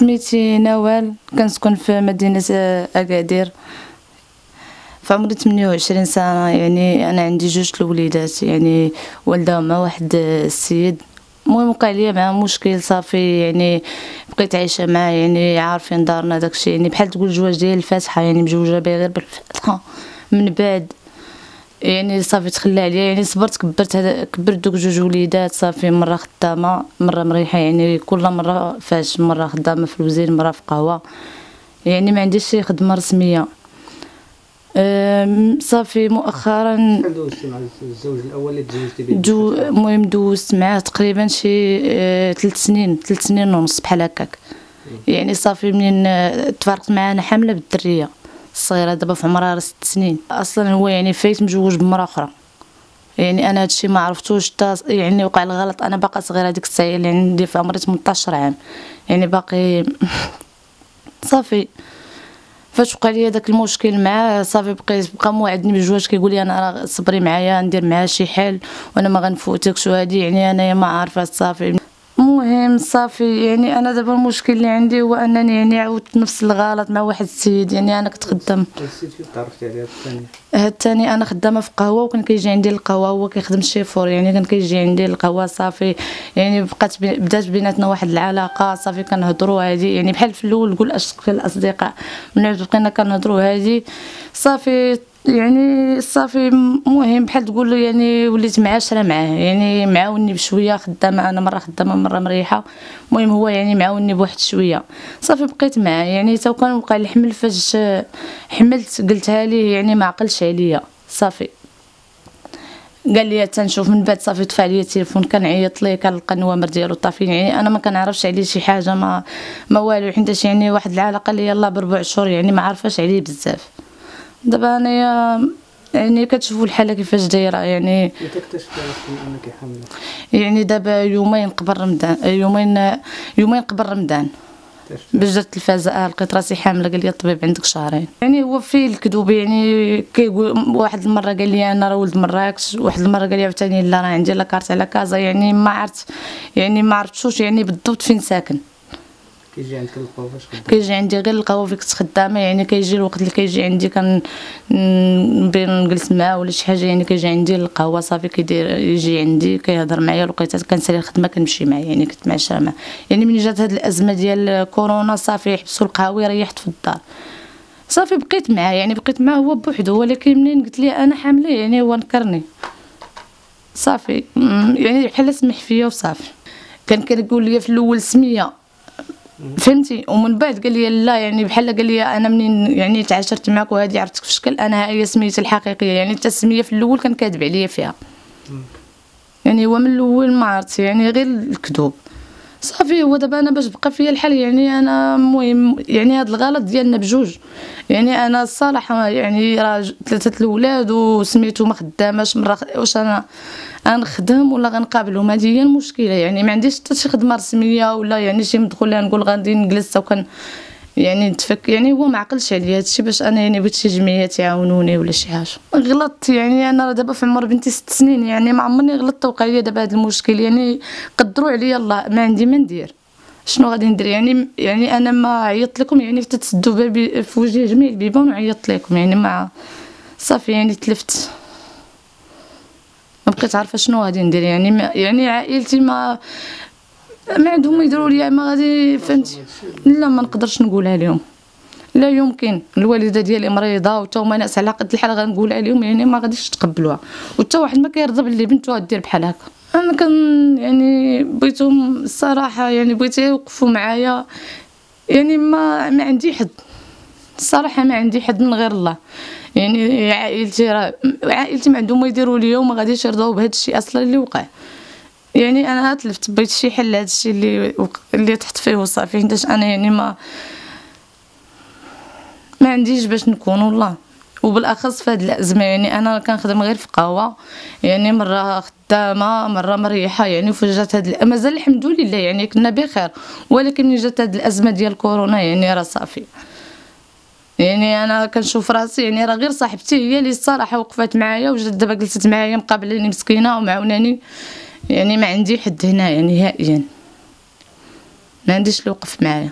سميتي نوال كنسكن في مدينة أكادير. في عمري 28 سنة يعني أنا عندي جوج الوليدات يعني والدة مع واحد السيد. المهم وقع ليا معاه مشكل صافي يعني بقيت عايشة معاه يعني عارفين دارنا داكشي. يعني بحال تقول الجواز ديال الفاتحة يعني مجوجة بيه غير بالفاتحة. من بعد يعني صافي تخلى عليا يعني صبرت كبرت هذا كبرت دوك جوج وليدات صافي مرة خدامة مرة مريحة يعني كل مرة فاش مرة خدامة في الوزير مرة في قهوة. يعني ما عنديش شي خدمة رسمية. صافي مؤخرا دوزتي مع الزوج الأول اللي تزوجتي به جو المهم دوزت معاه تقريبا شي ثلاث سنين ثلاث سنين ونص بحال هكاك. يعني صافي منين تفارقت معاه أنا حاملة بالدرية. الصغيره دابا في عمرها ست سنين. أصلا هو يعني فايت مزوج بمراه أخرى. يعني أنا هادشي ما عرفتوش يعني وقع الغلط أنا باقا صغيرة هذيك الساعة اللي عندي في عمري 18 عام. يعني باقي صافي. فاش وقع لي داك المشكل معاه صافي بقيت بقى موعدني بالجواز كيقول لي أنا راه صبري معايا ندير معاه شي حل وأنا ما غنفوتكش وهادي يعني أنايا ما عارفة صافي. المهم صافي يعني أنا دابا المشكل اللي عندي هو أنني يعني عاودت نفس الغلط مع واحد السيد يعني أنا كنت خدام السيد الثاني هاد الثاني أنا خدامة في قهوة وكان كيجي عندي القهوة هو كيخدم شيفور يعني كان كيجي عندي القهوة صافي. يعني بقات بدات بيناتنا واحد العلاقة صافي كنهضروا هادي. يعني بحال في الأول نقول اشكال الأصدقاء من بقينا كنهضروا هادي صافي يعني صافي مهم بحال تقول يعني وليت معاشره معاه؟ يعني معاوني بشوية خدامة أنا مرة خدامة مرة مريحة. المهم هو يعني معاوني بواحد شوية. صافي بقيت معاه. يعني تا كان وقع الحمل فاش حملت قلتها ليه يعني ما عقلش عليا. صافي. قال لي تنشوف من بعد صافي طفى عليا التليفون كنعيط ليه كنلقى النوامر ديالو طافين يعني أنا ما كنعرفش عليه شي حاجة ما ما والو. حيت يعني واحد العلاقة اللي يلاه بربع شهور يعني ما عارفاش عليه بزاف. دابا انايا يعني كتشوفوا الحالة كيفاش دايرة يعني انك حامله يعني دابا يومين قبل رمضان يومين يومين قبل رمضان. باش درت التلفازه آه لقيت راسي حاملة قال لي الطبيب عندك شهرين. يعني هو فيه الكذوب يعني كيقول واحد المرة قال لي أنا راه ولد مراكش واحد المرة قال لي عاوتاني لا راه عندي لاكارت على كازا يعني ما عرفت يعني ما عرفتوش يعني بالضبط فين ساكن. كيجي عندك القهوه فاش خدام؟ كيجي عندي غير القهوه فيك خدامه يعني كيجي الوقت اللي كيجي عندي كان بين نجلس معاه ولا شي حاجة يعني كيجي عندي القهوة صافي كيدير يجي عندي كيهضر معايا الوقيتات كنسالي الخدمة كنمشي معاه يعني كنت معاشره معاه. يعني من جات هاد الأزمة ديال كورونا صافي حبسوا القهاوي ريحت في الدار. صافي بقيت معاه يعني بقيت معاه هو بوحدو ولكن منين قلت ليه أنا حامله يعني هو نكرني. صافي يعني بحال سمح فيا وصافي. كان كيقول لي في الأول سمية. فهمتي؟ ومن بعد قال لي لا يعني بحال قال لي أنا منين يعني تعاشرت معك وهذه عرفتك في شكل أنا هي سميتي الحقيقية يعني التسميه في الأول كان كاذب عليا فيها. يعني هو من الأول ما عرفت يعني غير الكذوب صافي هو دابا أنا باش بقى فيا الحال يعني أنا المهم يعني هذا الغلط ديالنا بجوج. يعني أنا الصراحة يعني راه ثلاثة الأولاد وسميتو ما خداماش مرة واش أنا غنخدم ولا غنقابلهم هذه هي المشكلة يعني ما عنديش حتى شي خدمة رسمية ولا يعني شي مدخول نقول غادي نجلس وكان يعني نتفك يعني هو ما عقلش عليا هادشي باش أنا يعني بغيت شي جمعيه تعاونوني ولا شي حاجة. غلطت يعني أنا دابا في عمر بنتي ست سنين يعني ما عمرني غلطت وقع لي دابا هذا المشكل. يعني قدروا عليا الله ما عندي ما ندير. شنو غادي ندير؟ يعني يعني أنا ما عيطت لكم يعني تتسدوا بابي في وجه جميع البيبان وعيطت لكم. يعني ما صافي يعني تلفت. ما بقيت عارفة شنو غادي ندير. يعني ما يعني عائلتي ما ما عندهم يديروا لي ما غادي فهمتي لا ما نقدرش نقولها لهم. لا يمكن الوالدة ديالي مريضه وتا هما ناس على قد الحال غنقولها لهم يعني ما غاديش تقبلوها. وتا واحد ما كيرضى باللي بنته دير بحال هكا. أنا كان يعني بغيتهم الصراحة يعني بغيت يوقفوا معايا يعني ما ما عندي حد الصراحة ما عندي حد من غير الله. يعني عائلتي راه عائلتي ما عندهم ما يديروا ليا وما غاديش يرضاو بهذا الشيء أصلا اللي وقع. يعني أنا تلفت بغيت شي حل هذا الشيء اللي اللي تحت فيه وصافي حيتاش أنا يعني ما ما عنديش باش نكون والله. وبالأخص في هذه الأزمة يعني أنا كنخدم غير في قهوة يعني مرة خدامة مرة مريحة يعني وفجات هاد مازال الحمد لله يعني كنا بخير. ولكن ملي جات هاد الأزمة ديال كورونا يعني راه صافي. يعني أنا كنشوف راسي يعني راه غير صاحبتي هي اللي الصراحه وقفات معايا وجات دابا جلست معايا مقابلاني مسكينة ومعاوناني. يعني ما عندي حد هنايا يعني نهائيا. ما عنديش اللي وقف معايا.